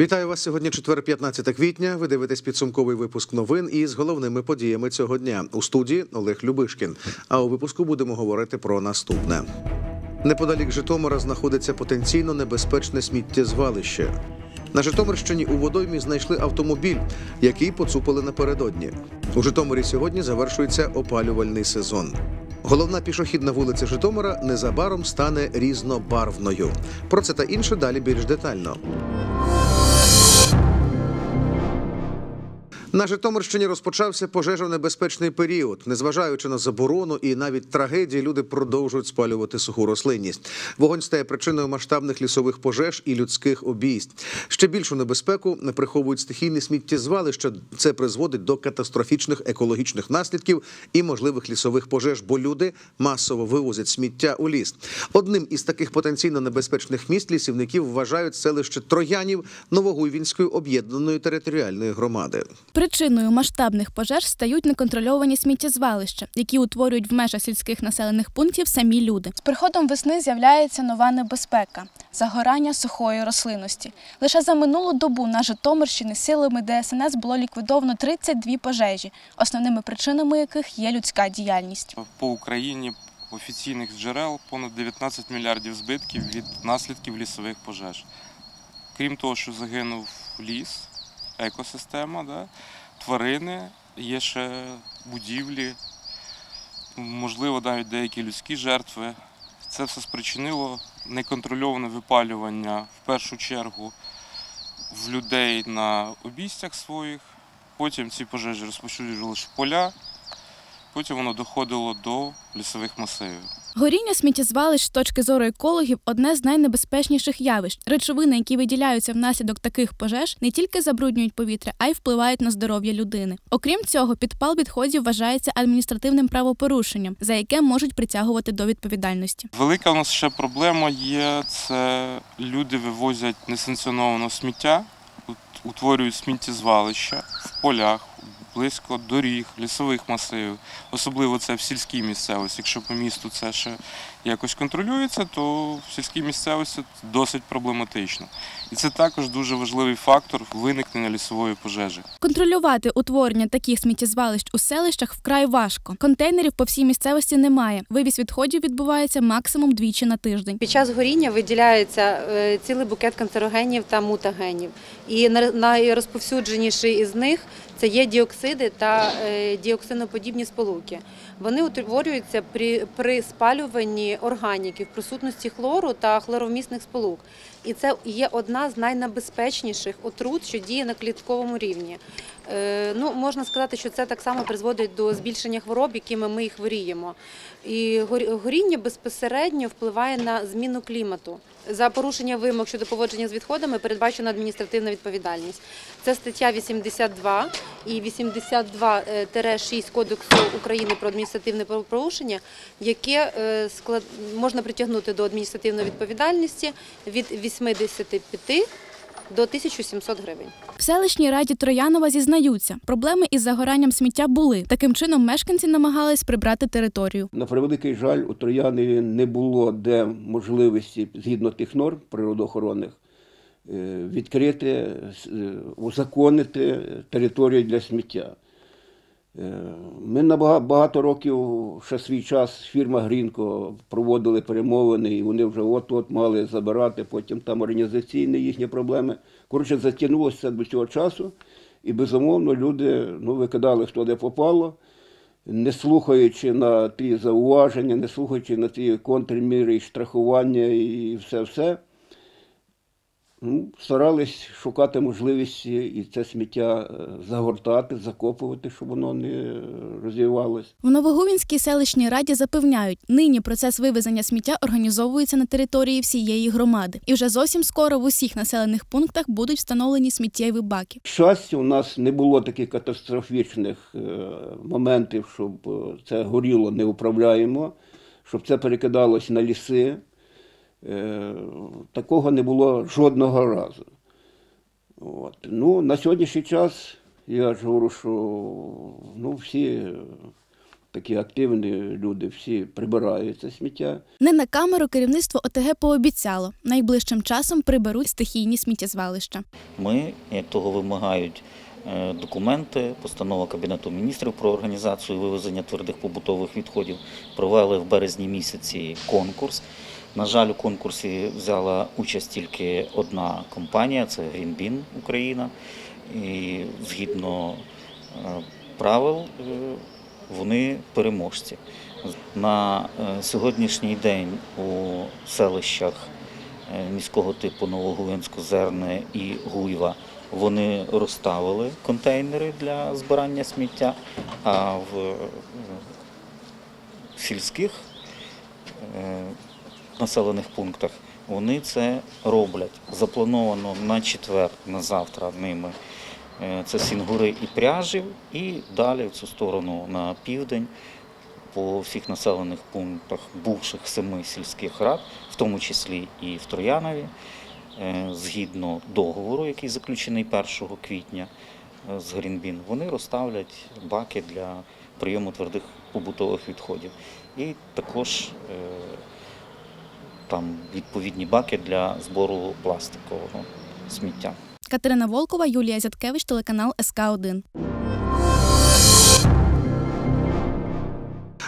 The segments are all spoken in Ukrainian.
Вітаю вас сьогодні. Четвер, 15 квітня. Ви дивитесь підсумковий випуск новин із головними подіями цього дня. У студії Олег Любишкін. А у випуску будемо говорити про наступне. Неподалік Житомира знаходиться потенційно небезпечне сміттєзвалище. На Житомирщині у водоймі знайшли автомобіль, який поцупили напередодні. У Житомирі сьогодні завершується опалювальний сезон. Головна пішохідна вулиця Житомира незабаром стане різнобарвною. Про це та інше далі більш детально. На Житомирщині розпочався пожежонебезпечний період. Незважаючи на заборону і навіть трагедії, люди продовжують спалювати суху рослинність. Вогонь стає причиною масштабних лісових пожеж і людських обійсть. Ще більшу небезпеку не приховують стихійні сміттєзвалища. Це призводить до катастрофічних екологічних наслідків і можливих лісових пожеж, бо люди масово вивозять сміття у ліс. Одним із таких потенційно небезпечних місць лісівників вважають селище Троянів Новогуйвінської об'єднаної територіальної громади. Причиною масштабних пожеж стають неконтрольовані сміттєзвалища, які утворюють в межах сільських населених пунктів самі люди. З приходом весни з'являється нова небезпека загорання сухої рослинності. Лише за минулу добу на Житомирщині силами ДСНС було ліквідовано 32 пожежі, основними причинами яких є людська діяльність. По Україні офіційних джерел понад 19 мільярдів збитків від наслідків лісових пожеж. Крім того, що загинув ліс, екосистема, да, тварини, є ще будівлі, можливо, навіть деякі людські жертви. Це все спричинило неконтрольоване випалювання в першу чергу в людей на обійстях своїх. Потім ці пожежі розпоширювалися поля, потім воно доходило до лісових масивів. Горіння сміттєзвалищ з точки зору екологів одне з найнебезпечніших явищ. Речовини, які виділяються внаслідок таких пожеж, не тільки забруднюють повітря, а й впливають на здоров'я людини. Окрім цього, підпал відходів вважається адміністративним правопорушенням, за яке можуть притягувати до відповідальності. Велика у нас ще проблема є, це люди вивозять несанкціоноване сміття, утворюють сміттєзвалища в полях, близько доріг, лісових масивів. Особливо це в сільській місцевості. Якщо по місту це ще якось контролюється, то в сільській місцевості досить проблематично. І це також дуже важливий фактор виникнення лісової пожежі. Контролювати утворення таких сміттєзвалищ у селищах вкрай важко. Контейнерів по всій місцевості немає. Вивіз відходів відбувається максимум двічі на тиждень. Під час горіння виділяється е, цілий букет канцерогенів та мутагенів. І най- найрозповсюдженіший із них це є діоксиди та е, діоксиноподібні сполуки. Вони утворюються при, при спалюванні органіків присутності хлору та хлоровмісних сполук. І це є одна з найнебезпечніших отрут, що діє на клітковому рівні. Е, Ну, можна сказати, що це так само призводить до збільшення хвороб, якими ми і хворіємо. І горі- горіння безпосередньо впливає на зміну клімату. За порушення вимог щодо поводження з відходами передбачена адміністративна відповідальність. Це стаття 82 і 82-6 Кодексу України про адміністративне правопорушення, яке е, можна притягнути до адміністративної відповідальності від 85 до 1700 гривень. В селищній раді Троянова зізнаються, проблеми із загоранням сміття були. Таким чином, мешканці намагались прибрати територію. На превеликий жаль, у Троянові не було де можливості згідно тих норм природоохоронних е, відкрити, е, узаконити територію для сміття. Е, Ми на багато років ще свій час фірма Грінко проводили перемовини, і вони вже от-от мали забирати, потім там організаційні їхні проблеми. Коротше, затягнулося до цього часу, і безумовно люди ну, викидали хто де попало не слухаючи на ті зауваження, не слухаючи на ті контрміри і штрафування і все-все, ну, старались шукати можливості і це сміття е, загортати, закопувати, щоб воно не розвивалось. В Новогувінській селищній раді запевняють, нині процес вивезення сміття організовується на території всієї громади, і вже зовсім скоро в усіх населених пунктах будуть встановлені сміттєві баки. К щастю, у нас не було таких катастрофічних е, моментів, щоб е, це горіло неуправляємо, щоб це перекидалось на ліси. Е, Такого не було жодного разу. От. Ну, на сьогоднішній час я ж говорю, що ну, всі такі активні люди, всі прибирають це сміття. Не на камеру керівництво ОТГ пообіцяло найближчим часом приберуть стихійні сміттєзвалища. Ми, як того вимагають е, документи, постанова Кабінету міністрів про організацію вивезення твердих побутових відходів, провели в березні місяці конкурс. На жаль, у конкурсі взяла участь тільки одна компанія це Greenbin Україна. І згідно е, правил е, вони переможці. На е, сьогоднішній день у селищах міського типу Новогуинську, Зерне і Гуйва вони розставили контейнери для збирання сміття, а в сільських населених пунктах вони це роблять. Заплановано на четвер, на завтра ними. Е, Це Сінгури і Пряжів, і далі в цю сторону на південь по всіх населених пунктах бувших семи сільських рад, в тому числі і в Троянові, е, згідно договору, який заключений 1 квітня е, з Грінбін, вони розставлять баки для прийому твердих побутових відходів. І також там відповідні баки для збору пластикового сміття. Катерина Волкова, Юлія Зяткевич, телеканал СК 1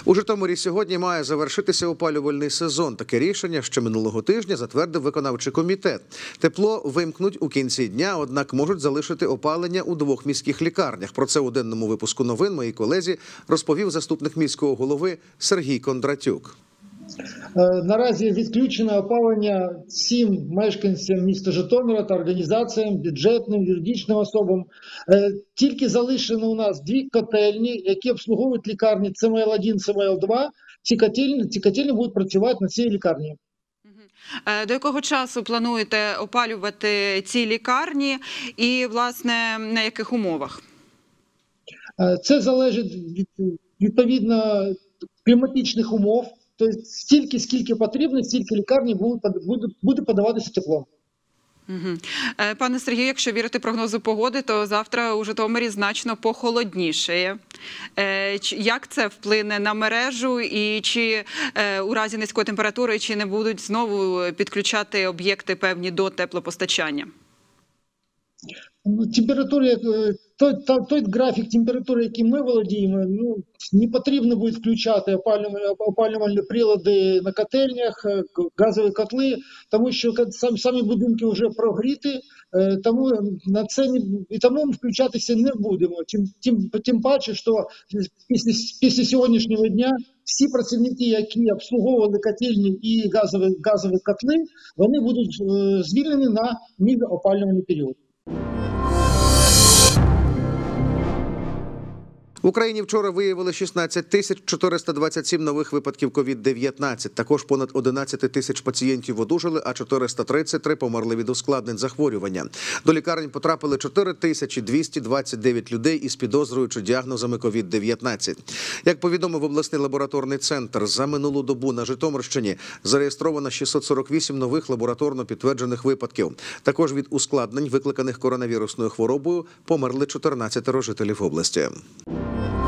У Житомирі сьогодні має завершитися опалювальний сезон. Таке рішення ще минулого тижня затвердив виконавчий комітет. Тепло вимкнуть у кінці дня, однак можуть залишити опалення у двох міських лікарнях. Про це у денному випуску новин моїй колезі розповів заступник міського голови Сергій Кондратюк. Е, Наразі відключено опалення всім мешканцям міста Житомира та організаціям, бюджетним, юридичним особам. Е, Тільки залишено у нас дві котельні, які обслуговують лікарні ЦМЛ-1, ЦМЛ-2. Ці котельні, ці котельні будуть працювати на цій лікарні. Е, До якого часу плануєте опалювати ці лікарні і, власне, на яких умовах? Це залежить від відповідно кліматичних умов. Тобто стільки, скільки потрібно, стільки лікарні буде, подаватися тепло. Угу. Пане Сергію, якщо вірити прогнозу погоди, то завтра у Житомирі значно похолоднішає. Е, Як це вплине на мережу, і чи е, у разі низької температури чи не будуть знову підключати об'єкти певні до теплопостачання? Ну, температура, е, той, та- той графік температури, яким ми володіємо, ну, не потрібно буде включати опалювальні, опалювальні прилади на котельнях, газові котли, тому що сам, самі будинки вже прогріті, е, тому на це не, і тому ми включатися не будемо. Тим, тим, тим паче, що після, після сьогоднішнього дня всі працівники, які обслуговували котельні і газові, газові котли, вони будуть звільнені на міжопалювальний період. В Україні вчора виявили 16 тисяч 427 нових випадків COVID-19. Також понад 11 тисяч пацієнтів одужали, а 433 померли від ускладнень захворювання. До лікарень потрапили 4 тисячі 229 людей із підозрою чи діагнозами COVID-19. Як повідомив обласний лабораторний центр, за минулу добу на Житомирщині зареєстровано 648 нових лабораторно підтверджених випадків. Також від ускладнень, викликаних коронавірусною хворобою, померли 14 жителів області. Thank you.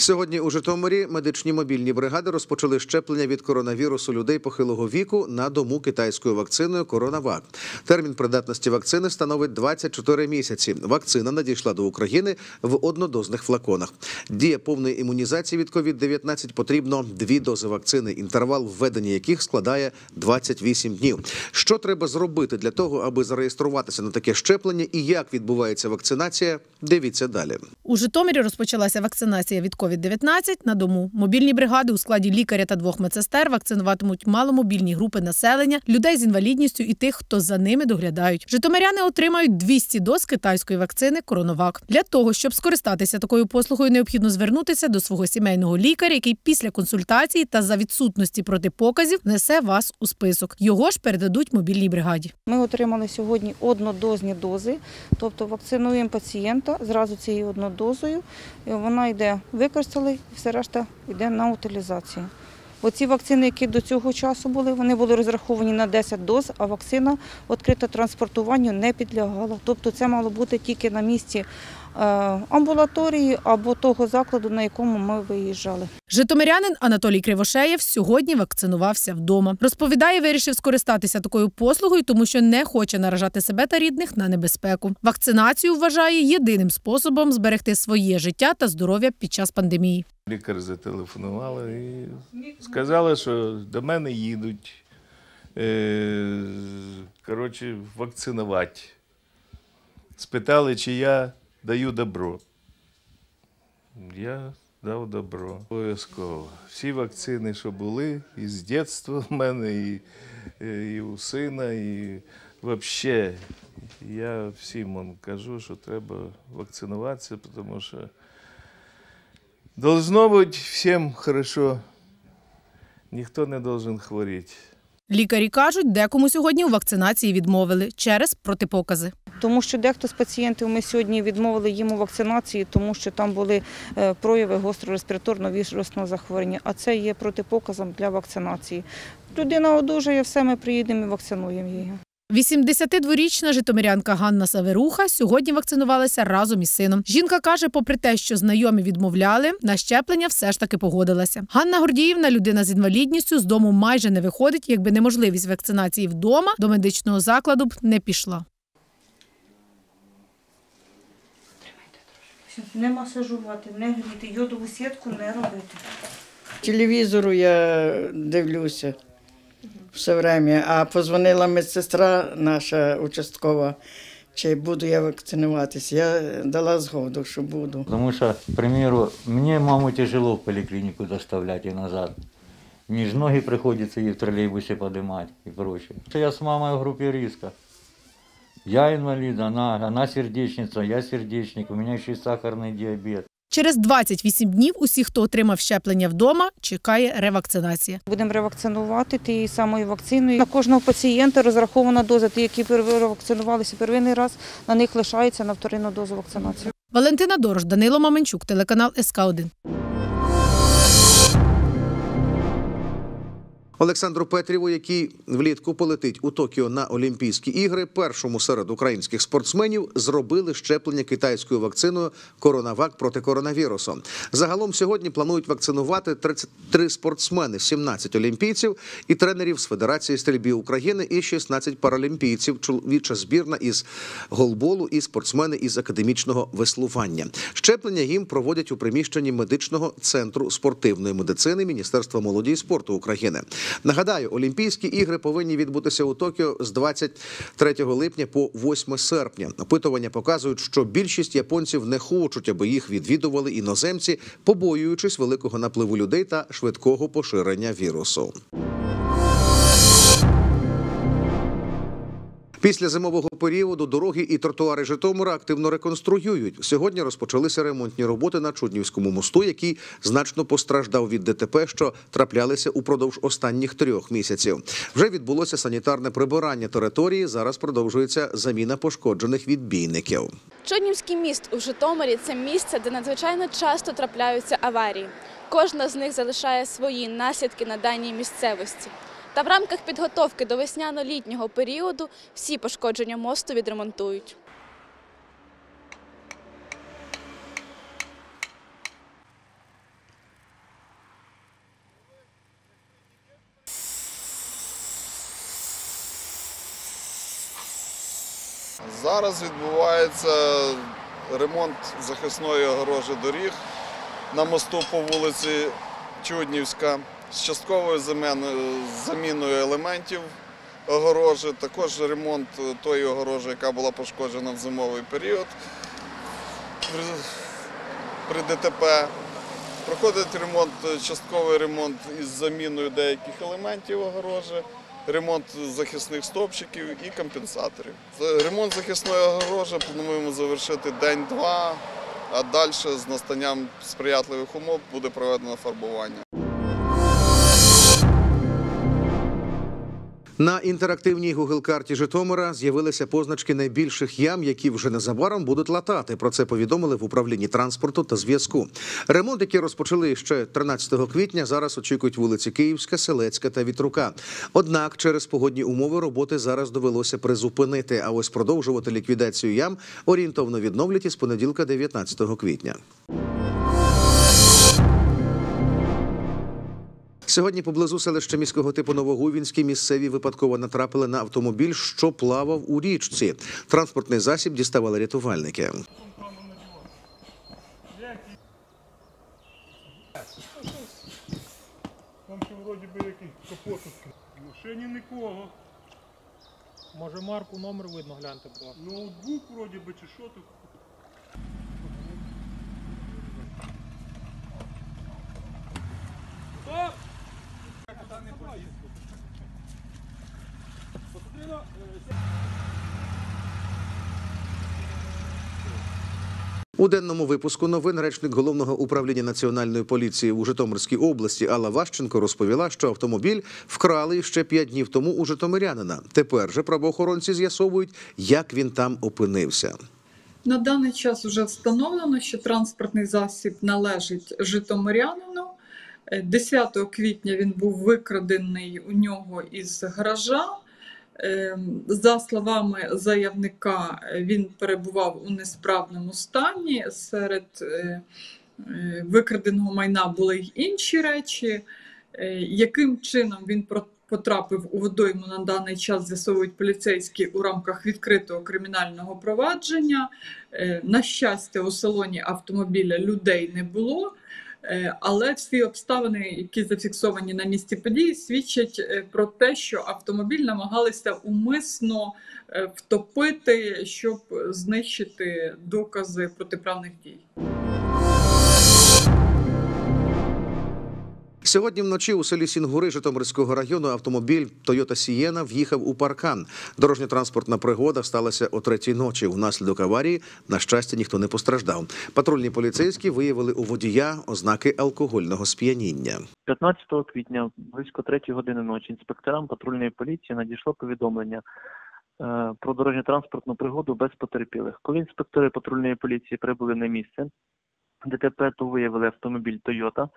Сьогодні у Житомирі медичні мобільні бригади розпочали щеплення від коронавірусу людей похилого віку на дому китайською вакциною Коронавак. Термін придатності вакцини становить 24 місяці. Вакцина надійшла до України в однодозних флаконах. Дія повної імунізації від COVID-19 потрібно дві дози вакцини, інтервал введення яких складає 28 днів. Що треба зробити для того, аби зареєструватися на таке щеплення і як відбувається вакцинація? Дивіться далі. У Житомирі розпочалася вакцинація від COVID-19 на дому. Мобільні бригади у складі лікаря та двох медсестер вакцинуватимуть маломобільні групи населення, людей з інвалідністю і тих, хто за ними доглядають. Житомиряни отримають 200 доз китайської вакцини Коронавак. Для того, щоб скористатися такою послугою, необхідно звернутися до свого сімейного лікаря, який після консультації та за відсутності протипоказів внесе вас у список. Його ж передадуть мобільній бригаді. Ми отримали сьогодні однодозні дози, тобто вакцинуємо пацієнта зразу цією однодозою. Вона йде, використали, все решта йде на утилізацію. Оці вакцини, які до цього часу були, вони були розраховані на 10 доз, а вакцина відкрита транспортуванню не підлягала. Тобто це мало бути тільки на місці амбулаторії або того закладу, на якому ми виїжджали. Житомирянин Анатолій Кривошеєв сьогодні вакцинувався вдома. Розповідає, вирішив скористатися такою послугою, тому що не хоче наражати себе та рідних на небезпеку. Вакцинацію вважає єдиним способом зберегти своє життя та здоров'я під час пандемії. Лікар зателефонувала і сказали, що до мене їдуть. е, Коротше, вакцинувати. Спитали, чи я даю добро. Я дав добро. Обов'язково. Всі вакцини, що були, і з дитинства в мене, і, і у сина, і взагалі. Я всім вам кажу, що треба вакцинуватися, тому що Должно быть всем хорошо. Ніхто не должен хворіти. Лікарі кажуть, декому сьогодні у вакцинації відмовили через протипокази. Тому що дехто з пацієнтів ми сьогодні відмовили їм у вакцинації, тому що там були прояви прояви гострореспіраторного вірусного захворювання, а це є протипоказом для вакцинації. Людина одужає, все, ми приїдемо і вакцинуємо її. 82-річна житомирянка Ганна Саверуха сьогодні вакцинувалася разом із сином. Жінка каже, попри те, що знайомі відмовляли, на щеплення все ж таки погодилася. Ганна Гордіївна, людина з інвалідністю, з дому майже не виходить, якби неможливість вакцинації вдома до медичного закладу б не пішла. Не масажувати, не гріти, йодову сітку не робити. Телевізору я дивлюся все время, а позвонила медсестра наша участкова, чи буду я вакцинуватися. Я дала згоду, що буду. Потому что, к примеру, мне маму тяжело в поликлинику доставлять и назад. Мне ж ноги приходится ей в троллейбусе поднимать и прочее. Я с мамой в группе риска. Я инвалид, она, она сердечница, я сердечник, у меня еще и сахарный диабет. Через 28 днів усі, хто отримав щеплення вдома, чекає ревакцинація. Будемо ревакцинувати тією самою вакциною. На кожного пацієнта розрахована доза. Ті, які ревакцинувалися первинний раз, на них лишається на вторинну дозу вакцинації. Валентина Дорож, Данило Маменчук, телеканал СК 1 Олександру Петріву, який влітку полетить у Токіо на Олімпійські ігри, першому серед українських спортсменів зробили щеплення китайською вакциною Коронавак проти коронавірусу. Загалом сьогодні планують вакцинувати 33 спортсмени, 17 олімпійців і тренерів з Федерації стрільбі України і 16 паралімпійців, чоловіча збірна із голболу і спортсмени із академічного веслування. Щеплення їм проводять у приміщенні медичного центру спортивної медицини Міністерства молоді і спорту України. Нагадаю, Олімпійські ігри повинні відбутися у Токіо з 23 липня по 8 серпня. Опитування показують, що більшість японців не хочуть, аби їх відвідували іноземці, побоюючись великого напливу людей та швидкого поширення вірусу. Після зимового періоду дороги і тротуари Житомира активно реконструюють. Сьогодні розпочалися ремонтні роботи на Чуднівському мосту, який значно постраждав від ДТП, що траплялися упродовж останніх трьох місяців. Вже відбулося санітарне прибирання території. Зараз продовжується заміна пошкоджених відбійників. Чуднівський міст у Житомирі це місце, де надзвичайно часто трапляються аварії. Кожна з них залишає свої наслідки на даній місцевості. Та в рамках підготовки до весняно-літнього періоду всі пошкодження мосту відремонтують. Зараз відбувається ремонт захисної огорожі доріг на мосту по вулиці Чуднівська з частковою заміною елементів огорожі, також ремонт тої огорожі, яка була пошкоджена в зимовий період при, ДТП. Проходить ремонт, частковий ремонт із заміною деяких елементів огорожі, ремонт захисних стовпчиків і компенсаторів. Ремонт захисної огорожі плануємо завершити день-два, а далі з настанням сприятливих умов буде проведено фарбування. На інтерактивній Google-карті Житомира з'явилися позначки найбільших ям, які вже незабаром будуть латати. Про це повідомили в управлінні транспорту та зв'язку. Ремонт, який розпочали ще 13 квітня, зараз очікують вулиці Київська, Селецька та Вітрука. Однак через погодні умови роботи зараз довелося призупинити. А ось продовжувати ліквідацію ям орієнтовно відновлять із понеділка, 19 квітня. Сьогодні поблизу селища міського типу Новогувінський місцеві випадково натрапили на автомобіль, що плавав у річці. Транспортний засіб діставали рятувальники. Там ще вроді би якийсь капот. В машині нікого. Може марку, номер видно, гляньте, будь ласка. Ноутбук вроді би чи що то. У денному випуску новин речник головного управління національної поліції у Житомирській області Алла Ващенко розповіла, що автомобіль вкрали ще п'ять днів тому у Житомирянина. Тепер же правоохоронці з'ясовують, як він там опинився. На даний час вже встановлено, що транспортний засіб належить житомирянину. Е, 10 квітня він був викрадений у нього із гаража. Е, За словами заявника, він перебував у несправному стані. Серед е, е, викраденого майна були й інші речі. Е, Яким чином він потрапив у водойму на даний час з'ясовують поліцейські у рамках відкритого кримінального провадження. На щастя, у салоні автомобіля людей не було. Е, Але всі обставини, які зафіксовані на місці події, свідчать е, про те, що автомобіль намагалися умисно е, втопити, щоб знищити докази протиправних дій. Сьогодні вночі у селі Сінгури Житомирського району автомобіль Toyota Sienna в'їхав у паркан. Дорожньо-транспортна пригода сталася о третій ночі. Внаслідок аварії, на щастя, ніхто не постраждав. Патрульні поліцейські виявили у водія ознаки алкогольного сп'яніння. 15 квітня близько 3 години ночі інспекторам патрульної поліції надійшло повідомлення е, про дорожньо-транспортну пригоду без потерпілих. Коли інспектори патрульної поліції прибули на місце, ДТП то виявили автомобіль Toyota,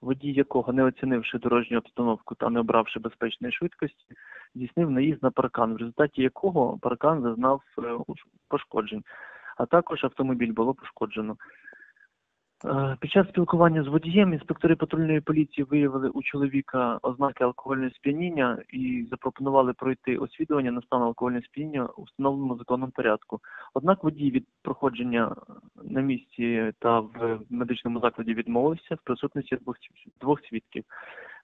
водій якого, не оцінивши дорожню обстановку та не обравши безпечної швидкості, здійснив наїзд на паркан, в результаті якого паркан зазнав е, пошкоджень, а також автомобіль було пошкоджено. Е, Під час спілкування з водієм інспектори патрульної поліції виявили у чоловіка ознаки алкогольного сп'яніння і запропонували пройти освідування на стан алкогольного сп'яніння у встановленому законом порядку. Однак водій від проходження на місці та в медичному закладі відмовився в присутності двох, двох свідків.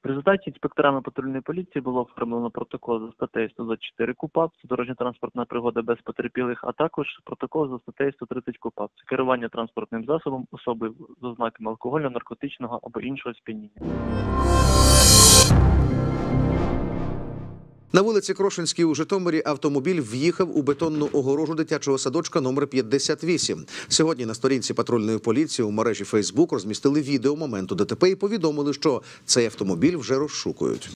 В результаті інспекторами патрульної поліції було оформлено протокол за статтею 124 КУПАП, це дорожньо-транспортна пригода без потерпілих, а також протокол за статтею 130 КУПАП, це керування транспортним засобом особи з ознаками алкоголю, наркотичного або іншого сп'яніння. На вулиці Крошинській у Житомирі автомобіль в'їхав у бетонну огорожу дитячого садочка номер 58. Сьогодні на сторінці патрульної поліції у мережі Фейсбук розмістили відео моменту ДТП і повідомили, що цей автомобіль вже розшукують.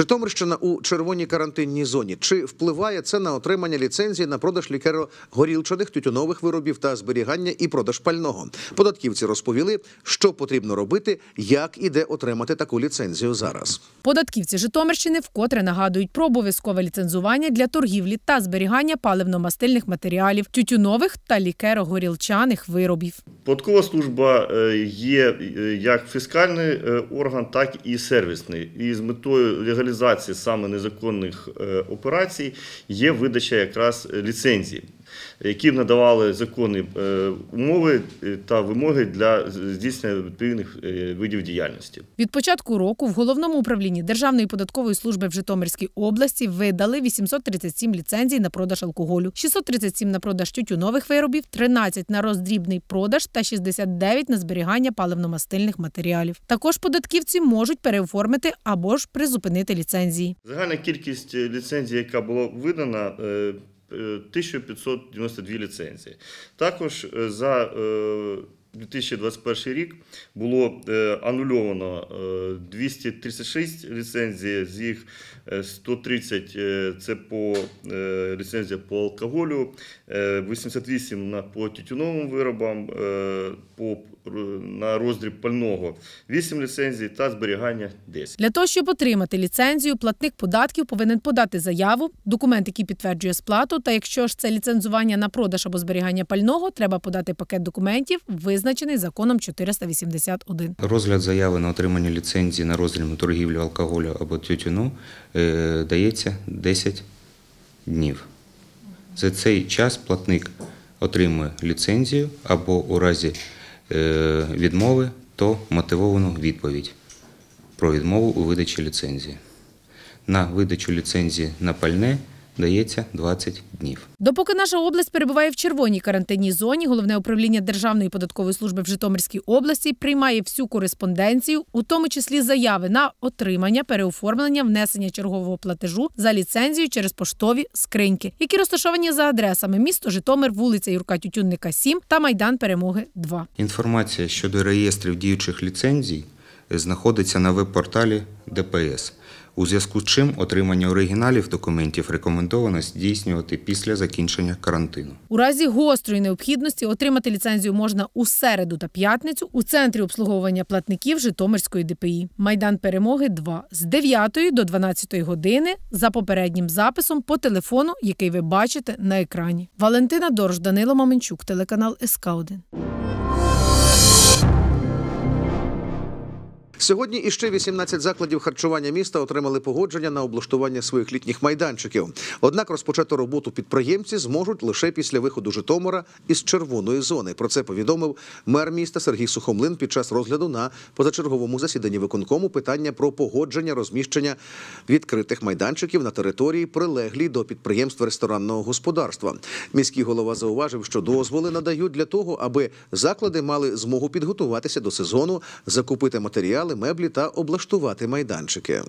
Житомирщина у червоній карантинній зоні. Чи впливає це на отримання ліцензії на продаж лікаро-горілчаних тютюнових виробів та зберігання і продаж пального? Податківці розповіли, що потрібно робити, як і де отримати таку ліцензію зараз. Податківці Житомирщини вкотре нагадують про обов'язкове ліцензування для торгівлі та зберігання паливно-мастильних матеріалів, тютюнових та лікеро-горілчаних виробів. Податкова служба е, є е, як фіскальний е, орган, так і сервісний. І з метою легалізації саме незаконних е, операцій є видача якраз ліцензії. Які б надавали законні е, умови е, та вимоги для здійснення відповідних е, видів діяльності. Від початку року в головному управлінні Державної податкової служби в Житомирській області видали 837 ліцензій на продаж алкоголю, 637 на продаж тютюнових виробів, 13 на роздрібний продаж та 69 на зберігання паливно-мастильних матеріалів. Також податківці можуть переоформити або ж призупинити ліцензії. Загальна кількість ліцензій, яка була видана, 1592 ліцензії. Також е, за е, 2021 рік було е, анульовано е, 236 ліцензій, з їх е, 130 е, це по е, ліцензія по алкоголю, е, 88 на по тютюновим виробам, е, по е, на роздріб пального 8 ліцензій та зберігання 10. Для того, щоб отримати ліцензію, платник податків повинен подати заяву, документ, який підтверджує сплату. Та якщо ж це ліцензування на продаж або зберігання пального, треба подати пакет документів, визначений законом 481. Розгляд заяви на отримання ліцензії на роздрібну торгівлю алкоголю або тютюну е, дається 10 днів. За цей час платник отримує ліцензію або у разі відмови, то мотивовану відповідь про відмову у видачі ліцензії. На видачу ліцензії на пальне дається 20 днів. Допоки наша область перебуває в червоній карантинній зоні, головне управління Державної податкової служби в Житомирській області приймає всю кореспонденцію, у тому числі заяви на отримання, переоформлення, внесення чергового платежу за ліцензію через поштові скриньки, які розташовані за адресами місто Житомир, вулиця Юрка Тютюнника 7 та Майдан Перемоги 2. Інформація щодо реєстрів діючих ліцензій знаходиться на веб-порталі ДПС. У зв'язку з чим отримання оригіналів документів рекомендовано здійснювати після закінчення карантину. У разі гострої необхідності отримати ліцензію можна у середу та п'ятницю у центрі обслуговування платників Житомирської ДПІ. Майдан Перемоги 2 з 9 до 12 години за попереднім записом по телефону, який ви бачите на екрані. Валентина Дорж, Данило Маменчук, телеканал СК 1 Сьогодні іще 18 закладів харчування міста отримали погодження на облаштування своїх літніх майданчиків. Однак розпочати роботу підприємці зможуть лише після виходу Житомира із червоної зони. Про це повідомив мер міста Сергій Сухомлин під час розгляду на позачерговому засіданні виконкому питання про погодження розміщення відкритих майданчиків на території, прилеглій до підприємств ресторанного господарства. Міський голова зауважив, що дозволи надають для того, аби заклади мали змогу підготуватися до сезону, закупити матеріали, меблі та облаштувати майданчики.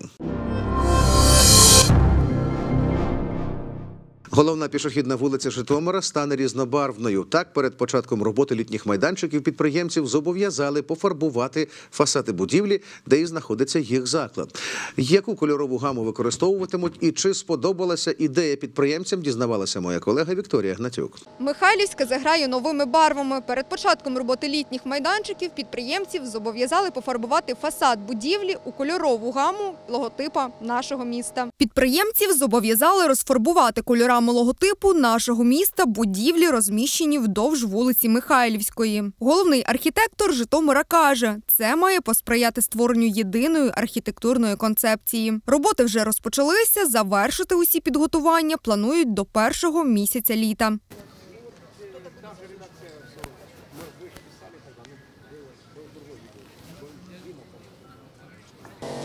Головна пішохідна вулиця Житомира стане різнобарвною. Так, перед початком роботи літніх майданчиків підприємців зобов'язали пофарбувати фасади будівлі, де і знаходиться їх заклад. Яку кольорову гаму використовуватимуть і чи сподобалася ідея підприємцям, дізнавалася моя колега Вікторія Гнатюк. Михайлівська заграє новими барвами. Перед початком роботи літніх майданчиків підприємців зобов'язали пофарбувати фасад будівлі у кольорову гаму логотипа нашого міста. Підприємців зобов'язали розфарбувати кольорами логотипу нашого міста будівлі, розміщені вдовж вулиці Михайлівської. Головний архітектор Житомира каже, це має посприяти створенню єдиної архітектурної концепції. Роботи вже розпочалися. Завершити усі підготування планують до першого місяця літа.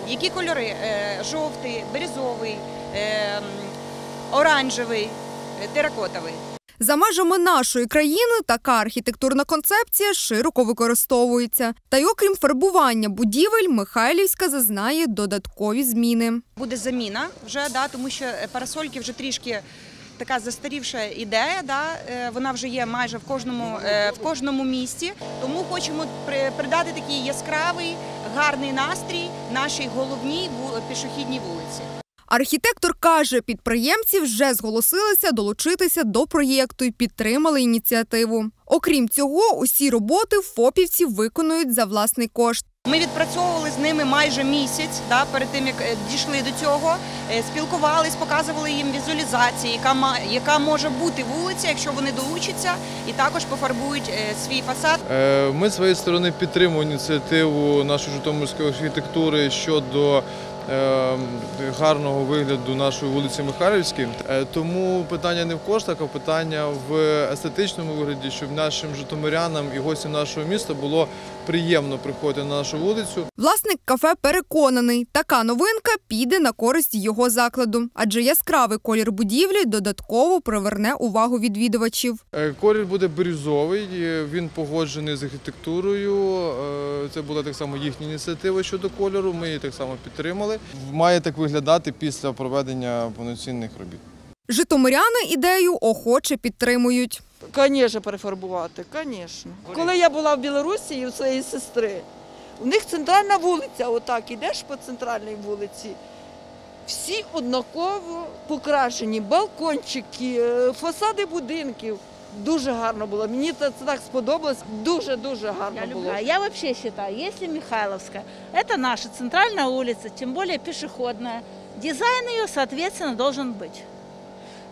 Які кольори? Е, Жовтий, бирюзовий, е, оранжевий, е, теракотовий. За межами нашої країни така архітектурна концепція широко використовується. Та й окрім фарбування будівель, Михайлівська зазнає додаткові зміни. Буде заміна вже, да, тому що е, парасольки вже трішки така застарівша ідея. Да, е, вона вже є майже в кожному, в кожному місті. Тому хочемо при- придати такий яскравий, гарний настрій нашій головній пішохідній вулиці. Архітектор каже, підприємці вже зголосилися долучитися до проєкту і підтримали ініціативу. Окрім цього, усі роботи фопівці виконують за власний кошт. Ми відпрацьовували з ними майже місяць, да, перед тим як е, дійшли до цього. Е, Спілкувались, показували їм візуалізації, яка ма- яка може бути вулиця, якщо вони долучаться, і також пофарбують е, свій фасад. Ми з своєї сторони підтримуємо ініціативу нашої житомирської архітектури щодо гарного вигляду нашої вулиці Михайлівській. Е, Тому питання не в коштах, а питання в естетичному вигляді, щоб нашим житомирянам і гостям нашого міста було приємно приходити на нашу вулицю. Власник кафе переконаний, така новинка піде на користь його закладу, адже яскравий колір будівлі додатково приверне увагу відвідувачів. Е, Колір буде бірюзовий, е, він погоджений з архітектурою. Це була так само їхня ініціатива щодо кольору. Ми її так само підтримали. Має так виглядати після проведення повноцінних робіт. Житомиряни ідею охоче підтримують. Звісно, перефарбувати, звісно. Коли я була в Білорусі і у своєї сестри, у них центральна вулиця, отак, ідеш по центральній вулиці. Всі однаково покрашені, балкончики, е, фасади будинків. Дуже гарно було. Мені це, це так сподобалось. Дуже дуже гарно Я було. я вообще считаю, если Михайловская, это наша центральная улица, тем более пешеходная, дизайн її, соответственно, должен быть.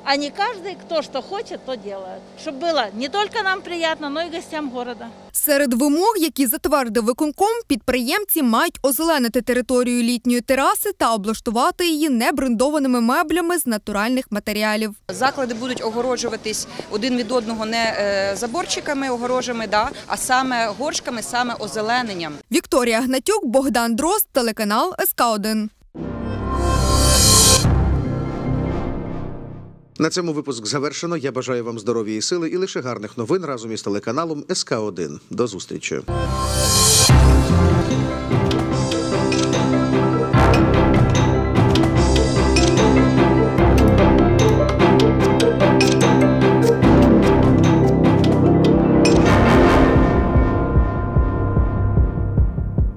А не каждый, кто что хочет, то делает. Чтобы было не только нам приятно, но и гостям города. Серед вимог, які затвердив виконком, підприємці мають озеленити територію літньої тераси та облаштувати її небрендованими меблями з натуральних матеріалів. Заклади будуть огороджуватись один від одного не е, заборчиками, огорожами, да, а саме горшками, саме озелененням. Вікторія Гнатюк, Богдан Дрозд, телеканал СК 1 На цьому випуск завершено. Я бажаю вам здоров'я і сили і лише гарних новин разом із телеканалом СК 1 До зустрічі.